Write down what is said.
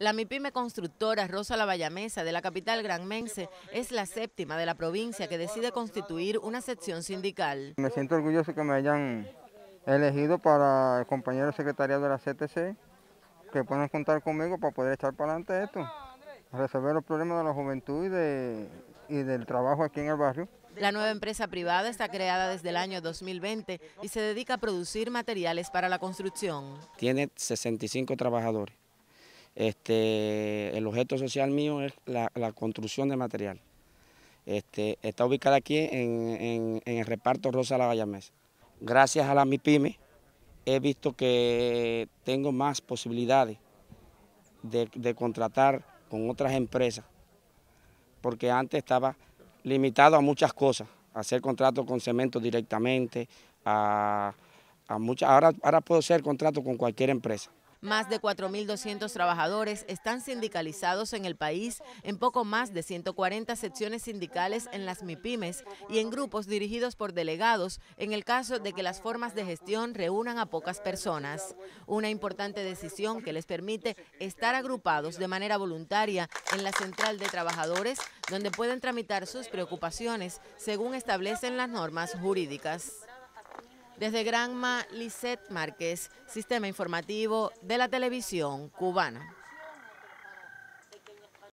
La MIPYME constructora Rosa La Vallamesa de la capital granmense es la séptima de la provincia que decide constituir una sección sindical. Me siento orgulloso que me hayan elegido para el compañero secretariado de la CTC, que puedan contar conmigo para poder echar para adelante esto, resolver los problemas de la juventud y, y del trabajo aquí en el barrio. La nueva empresa privada está creada desde el año 2020 y se dedica a producir materiales para la construcción. Tiene 65 trabajadores este, el objeto social mío es la, construcción de material. Este, está ubicada aquí en, el reparto Rosa La. Gracias a la MIPYME he visto que tengo más posibilidades de, contratar con otras empresas, porque antes estaba limitado a muchas cosas, hacer contratos con cemento directamente, a, muchas, ahora, ahora puedo hacer contratos con cualquier empresa. Más de 4.200 trabajadores están sindicalizados en el país en poco más de 140 secciones sindicales en las MIPIMES y en grupos dirigidos por delegados en el caso de que las formas de gestión reúnan a pocas personas. Una importante decisión que les permite estar agrupados de manera voluntaria en la central de trabajadores donde pueden tramitar sus preocupaciones según establecen las normas jurídicas. Desde Granma, Lisette Márquez, Sistema Informativo de la Televisión Cubana.